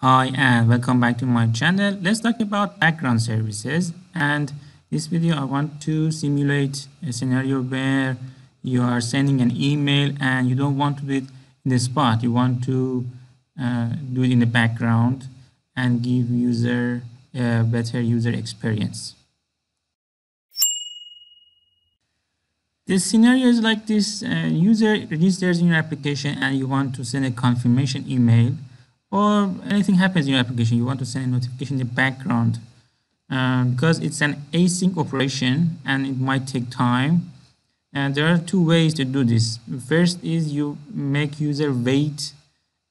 Hi and welcome back to my channel. Let's talk about background services and this video I want to simulate a scenario where you are sending an email and you don't want to do it in the spot. You want to uh, do it in the background and give user a better user experience. The scenario is like this. Uh, user registers in your application and you want to send a confirmation email or anything happens in your application, you want to send a notification in the background um, because it's an async operation and it might take time. And there are two ways to do this. First is you make user wait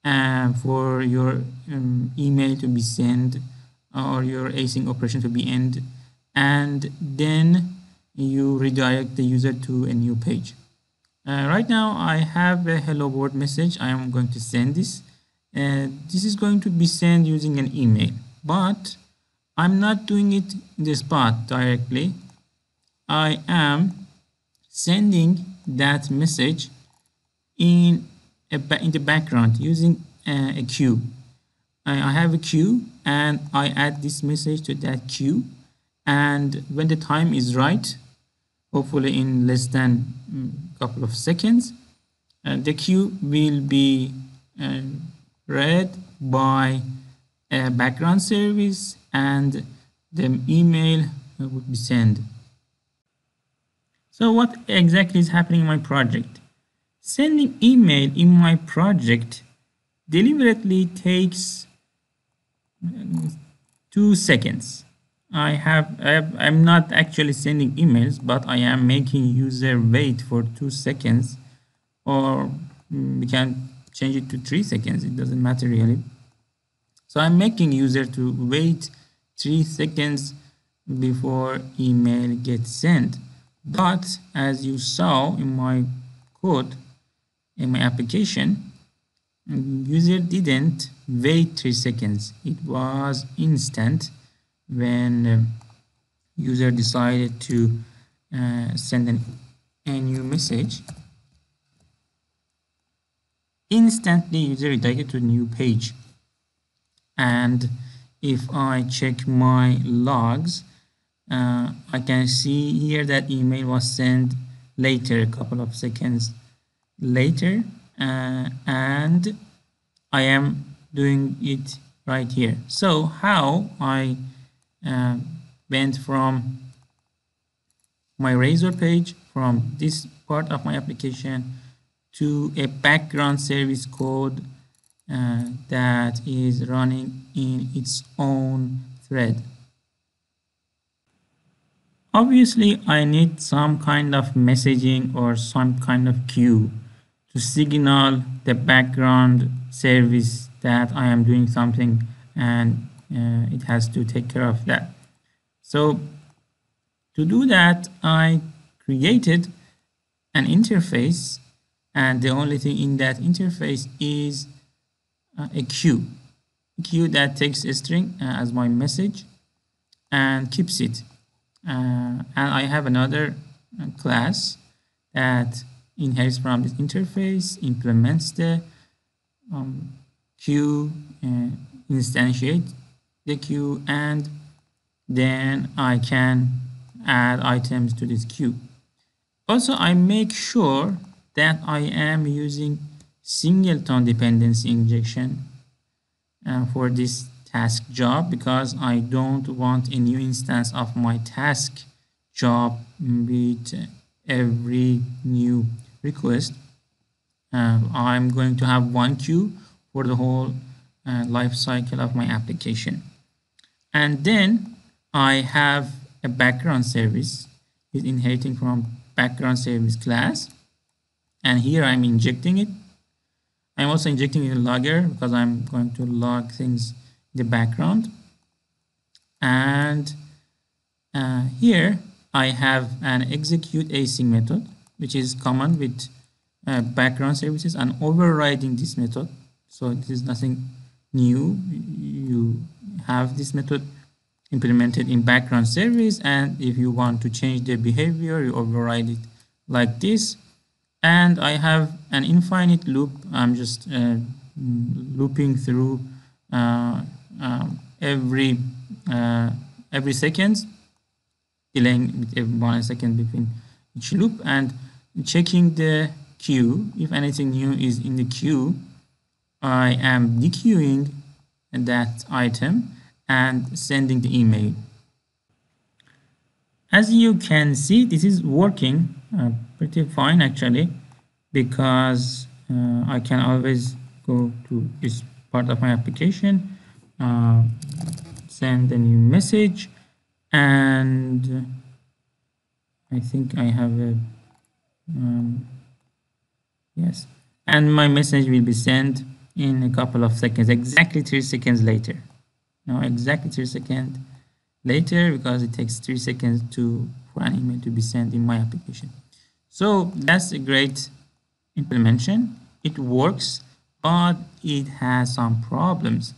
uh, for your um, email to be sent or your async operation to be end and then you redirect the user to a new page. Uh, right now I have a hello world message. I am going to send this and this is going to be sent using an email but I'm not doing it in the spot directly. I am sending that message in a, in the background using a, a queue. I have a queue and I add this message to that queue. And when the time is right hopefully in less than a mm, couple of seconds uh, the queue will be uh, read by a background service and the email would be sent. So what exactly is happening in my project? Sending email in my project deliberately takes um, two seconds. I have, I I'm not actually sending emails, but I am making user wait for two seconds or we can change it to three seconds. It doesn't matter really. So i'm making user to wait three seconds before email gets sent. But as you saw in my code in my application user didn't wait three seconds. It was instant when uh, user decided to uh, send an, a new message instantly user redirected to new page. And if I check my logs uh, I can see here that email was sent later a couple of seconds later uh, and I am doing it right here. So how I uh, went from my razor page from this part of my application to a background service code uh, that is running in its own thread. Obviously, I need some kind of messaging or some kind of queue to signal the background service that I am doing something and uh, it has to take care of that. So to do that, I created an interface and the only thing in that interface is uh, a queue. A queue that takes a string uh, as my message and keeps it. Uh, and I have another uh, class that inherits from this interface implements the um, queue uh, instantiate the queue and then I can add items to this queue. Also I make sure that I am using singleton dependency injection uh, for this task job because I don't want a new instance of my task job with every new request. Uh, I'm going to have one queue for the whole uh, life cycle of my application. And then I have a background service is inheriting from background service class and here I'm injecting it. I'm also injecting in a logger because I'm going to log things in the background. And uh, here I have an execute async method which is common with uh, background services and overriding this method. So this is nothing new. You have this method implemented in background service and if you want to change the behavior you override it like this and I have an infinite loop. I'm just uh, looping through uh, um, every uh, every second delaying one second between each loop and checking the queue if anything new is in the queue I am dequeuing that item and sending the email. As you can see this is working uh, pretty fine actually because uh, I can always go to this part of my application uh, send a new message and I think I have a um, yes. And my message will be sent in a couple of seconds exactly three seconds later. Now exactly three seconds later because it takes three seconds to for an email to be sent in my application. So that's a great implementation. It works but it has some problems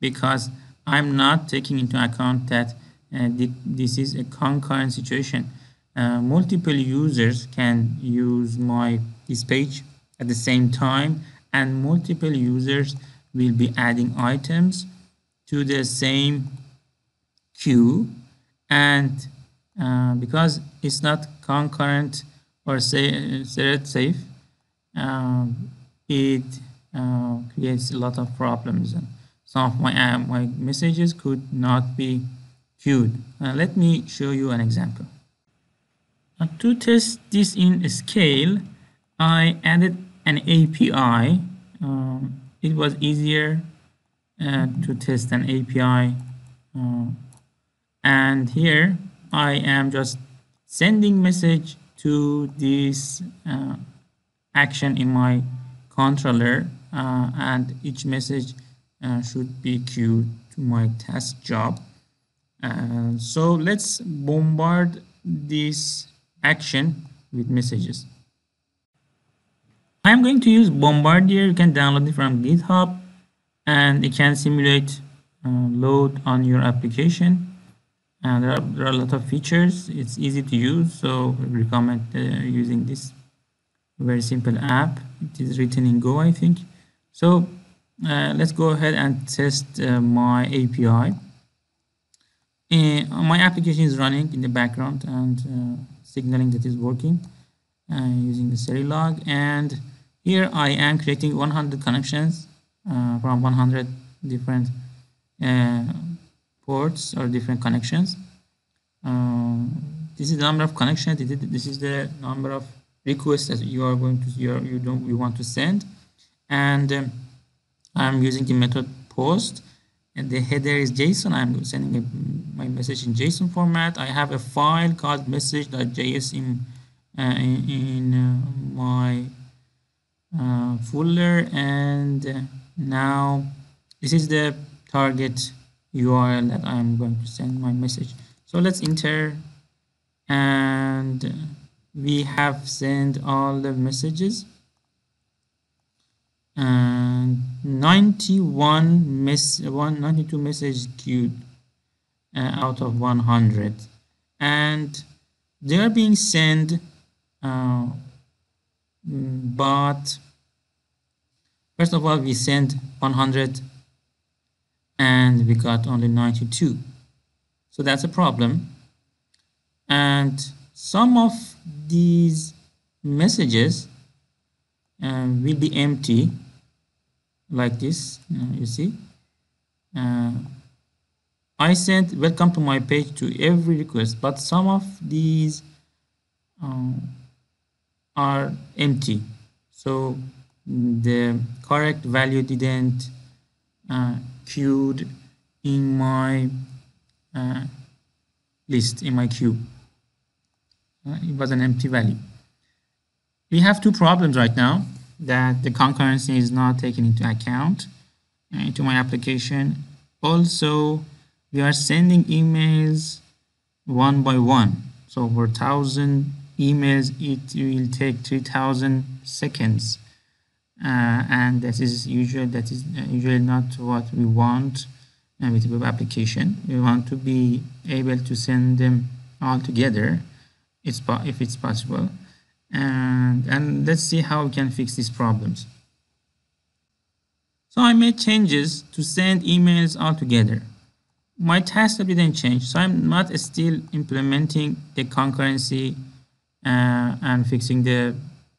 because I'm not taking into account that uh, this is a concurrent situation. Uh, multiple users can use my this page at the same time and multiple users will be adding items to the same queue and uh, because it's not concurrent or say thread safe um, it uh, creates a lot of problems. And some of my uh, my messages could not be queued uh, let me show you an example. Now to test this in scale I added an API um, it was easier uh, to test an API uh, and here I am just sending message to this uh, action in my controller uh, and each message uh, should be queued to my task job uh, so let's bombard this action with messages I'm going to use Bombardier. You can download it from GitHub and it can simulate uh, load on your application. And there are, there are a lot of features. It's easy to use, so I recommend uh, using this very simple app. It is written in Go, I think. So uh, let's go ahead and test uh, my API. Uh, my application is running in the background and uh, signaling that is working using the Serilog and here I am creating 100 connections uh, from 100 different uh, ports or different connections. Uh, this is the number of connections. This is the number of requests that you are going to you, you don't you want to send, and um, I'm using the method post. And the header is JSON. I'm sending a, my message in JSON format. I have a file called message.js in uh, in, uh, my uh, folder and now this is the target URL that I'm going to send my message. So let's enter. And we have sent all the messages. And 91 mess 192 messages queued uh, out of 100 and they are being sent uh, but first of all we sent 100 and we got only 92 so that's a problem. And some of these messages uh, will be empty like this uh, you see. Uh, I sent welcome to my page to every request but some of these um, are empty. So the correct value didn't uh, queued in my uh, list in my queue. Uh, it was an empty value we have two problems right now that the concurrency is not taken into account uh, into my application. Also we are sending emails one by one. So for thousand emails it will take 3000 seconds. uh, and that is usually that is uh, usually not what we want uh, with web application. We want to be able to send them all together it's if it's possible. And and let's see how we can fix these problems. So I made changes to send emails altogether. My task didn't change, so I'm not still implementing the concurrency uh, and fixing the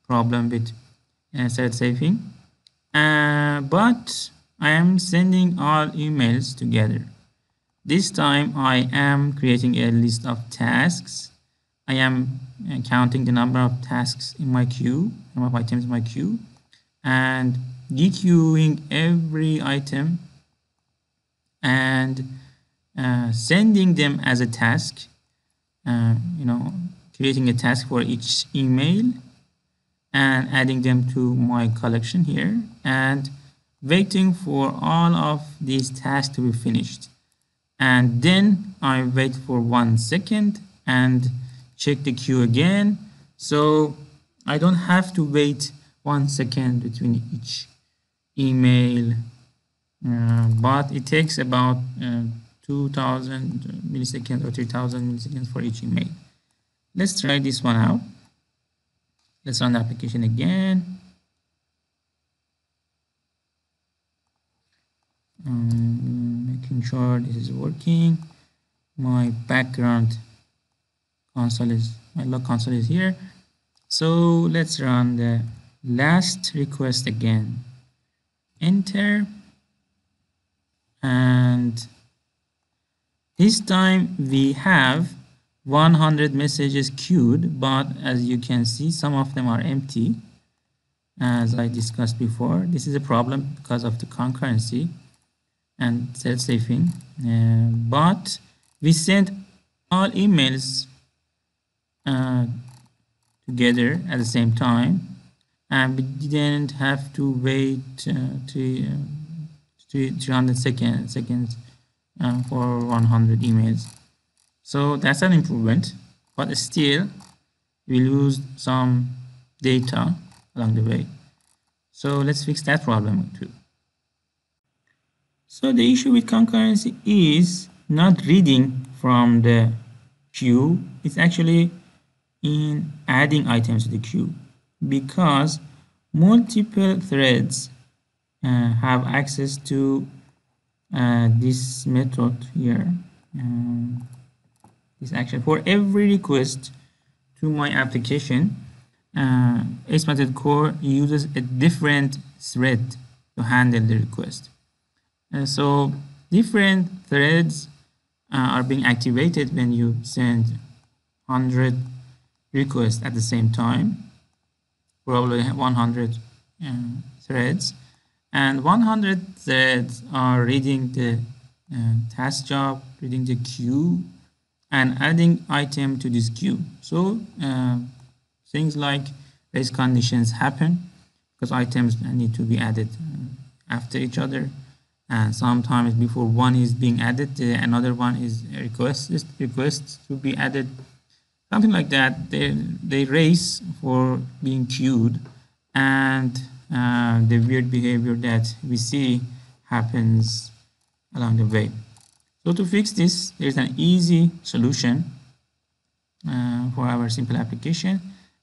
problem with thread saving. Uh, but I am sending all emails together. This time I am creating a list of tasks. I am uh, counting the number of tasks in my queue, number of items in my queue, and dequeuing every item and uh, sending them as a task. Uh, you know, creating a task for each email and adding them to my collection here and waiting for all of these tasks to be finished. And then I wait for one second and check the queue again. So I don't have to wait one second between each email uh, but it takes about uh, 2000 milliseconds or 3000 milliseconds for each email. Let's try this one out let's run the application again. Um, making sure this is working. My background console is my log console is here. So let's run the last request again. Enter. And this time we have 100 messages queued but as you can see some of them are empty. As I discussed before this is a problem because of the concurrency and thread saving uh, but we sent all emails uh, together at the same time and we didn't have to wait uh, to, to 300 seconds, seconds uh, for 100 emails so that's an improvement but still we lose some data along the way so let's fix that problem too so the issue with concurrency is not reading from the queue. It's actually in adding items to the queue because multiple threads uh, have access to uh, this method here. Um, this action for every request to my application, uh, core uses a different thread to handle the request. And so different threads uh, are being activated when you send 100 requests at the same time, probably 100 uh, threads. And 100 threads are reading the uh, task job, reading the queue, and adding item to this queue. So uh, things like race conditions happen because items need to be added uh, after each other. And sometimes before one is being added uh, another one is requested requests to be added. Something like that they they race for being queued and uh, the weird behavior that we see happens along the way so to fix this there's an easy solution uh, for our simple application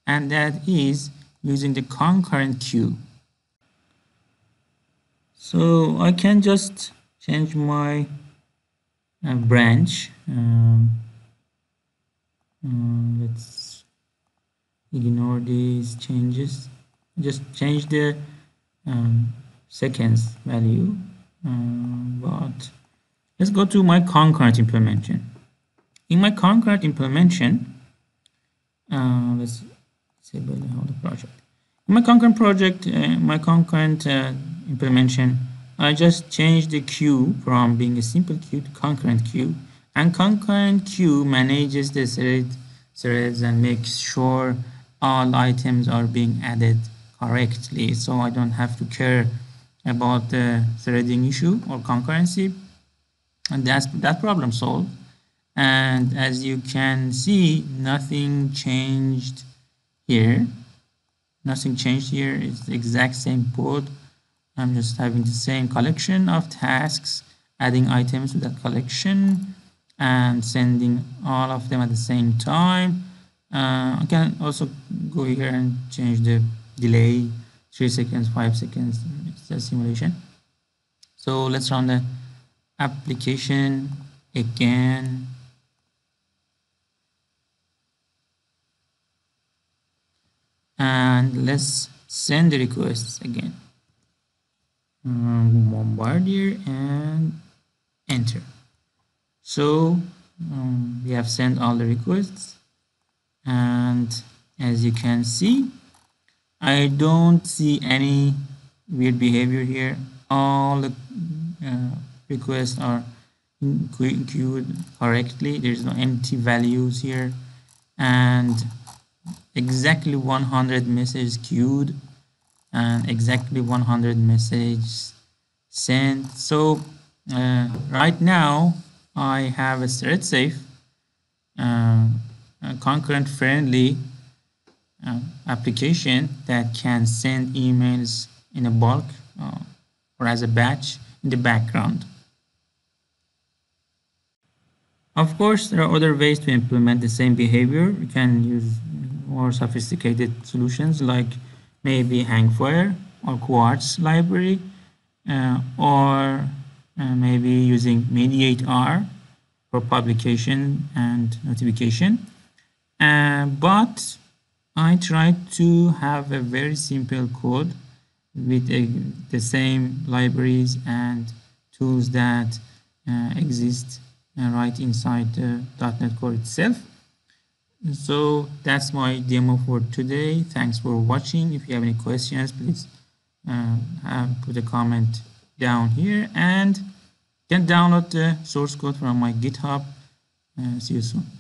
and that is using the concurrent queue. So I can just change my uh, branch um, uh, let's ignore these changes. Just change the um, seconds value um, but let's go to my concurrent implementation in my concurrent implementation uh, let's disable the whole project in my concurrent project uh, my concurrent uh, implementation, I just changed the queue from being a simple queue to concurrent queue. And concurrent queue manages the thread, threads and makes sure all items are being added correctly. So I don't have to care about the threading issue or concurrency. And that's that problem solved. And as you can see, nothing changed here. Nothing changed here. It's the exact same code I'm just having the same collection of tasks, adding items to that collection and sending all of them at the same time. Uh, I can also go here and change the delay, 3 seconds, 5 seconds, it's a simulation. So let's run the application again. And let's send the requests again. Um, Bombardier and enter. So um, we have sent all the requests and as you can see I don't see any weird behavior here all the uh, requests are queued correctly. There's no empty values here. And exactly 100 messages queued and exactly 100 messages sent. So uh, right now I have a thread safe uh, concurrent friendly uh, application that can send emails in a bulk uh, or as a batch in the background. Of course, there are other ways to implement the same behavior. You can use more sophisticated solutions like maybe Hangfire or Quartz library uh, or uh, maybe using MediatR for publication and notification. Uh, but I tried to have a very simple code with a, the same libraries and tools that uh, exist right inside the .NET Core itself. So that's my demo for today. Thanks for watching. If you have any questions, please uh, put a comment down here and can download the source code from my GitHub. Uh, see you soon.